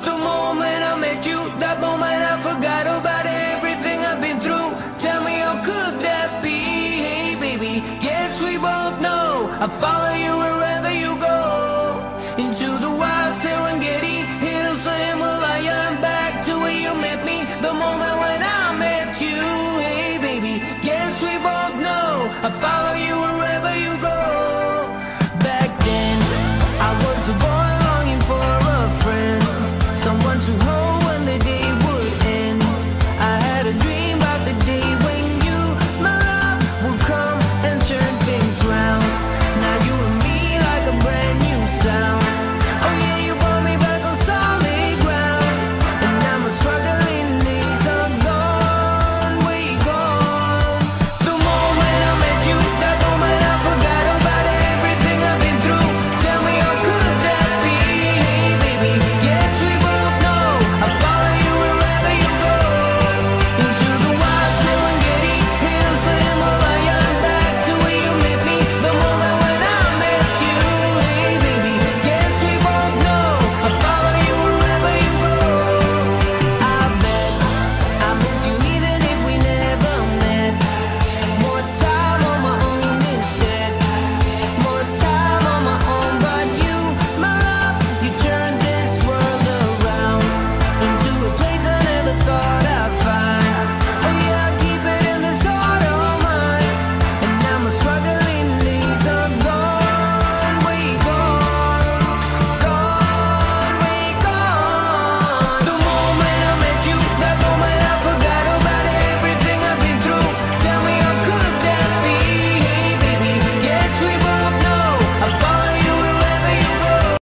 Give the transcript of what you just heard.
The moment I met you, that moment I forgot about everything I've been through. Tell me how could that be? Hey baby, guess we both know I follow you wherever you go. Into the wild Serengeti, hills of Himalaya, am back to where you met me. The moment when I met you, hey baby, guess we both know I follow you.